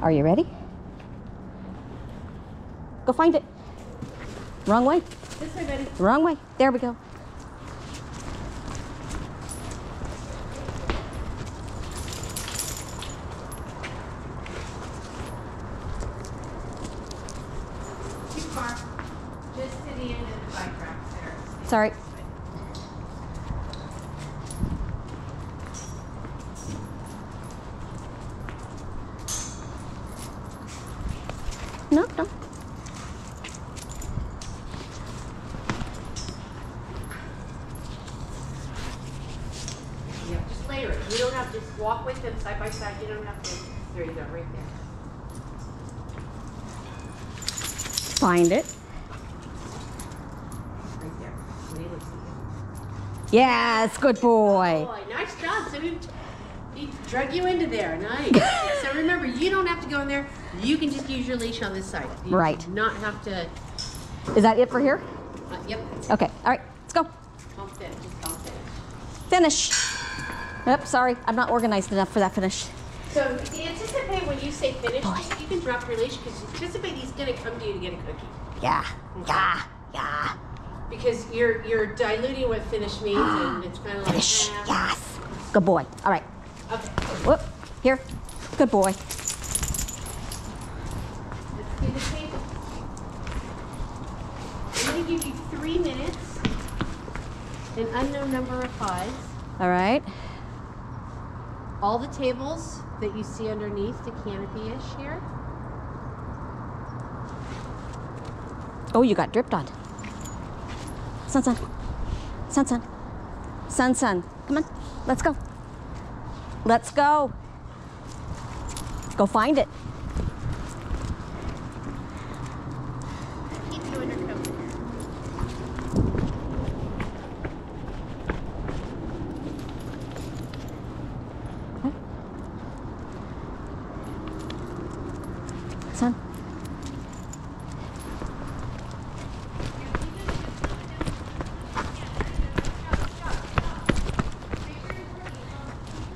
Are you ready? Go find it. Wrong way. This way, Betty. Wrong way. There we go. Too far. Just to the end of the bike rack there. Sorry. No, no. Yeah, just layer it. You don't have to just walk with them side by side. You don't have to. There you go, right there. Find it. Right there. Wait and see it. Yes, good boy. Boy, nice job. He, drug you into there. Nice. so remember, you don't have to go in there. You can just use your leash on this side. You Right. not have to. Is that it for here? Uh, yep. Okay, all right, let's go. Finish. Just don't finish. Finish. Yep, sorry, I'm not organized enough for that finish. So anticipate when you say finish, you can drop your leash because anticipate he's gonna come to you to get a cookie. Yeah, yeah, yeah. Because you're you're diluting what finish means and it's kind of like Finish. ah. Yes. Good boy. All right. Whoop. Here. Good boy. let's do the table. I'm gonna give you three minutes, an unknown number of fives. All right. All the tables that you see underneath the canopy-ish here. Oh, you got dripped on. Sun, sun. Sun, sun. Sun, sun. Come on. Let's go. Let's go. Go find it.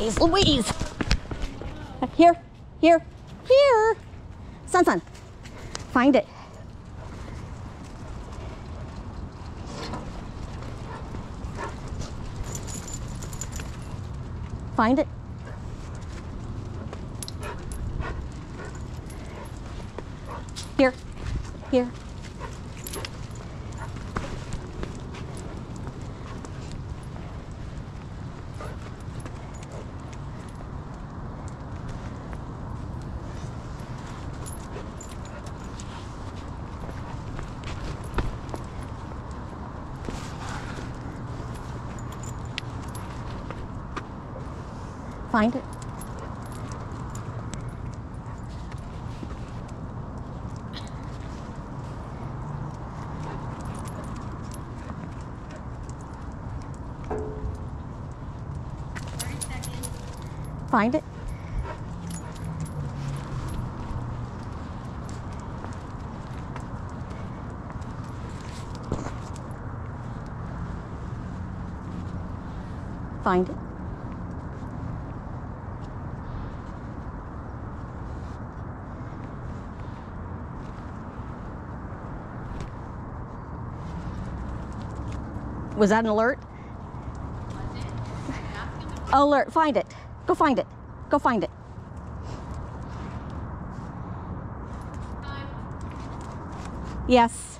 Jeez Louise. Here, here, here. Son, son. Find it. Find it. Here, here. Find it. Find it. Find it. Was that an alert? Alert. Find it. Go find it. Go find it. Yes.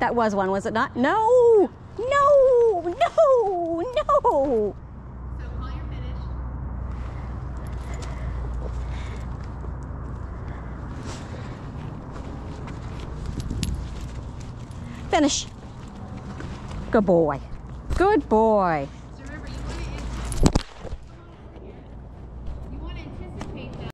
That was one, was it not? No! No! No! No! Finish. Good boy. Good boy.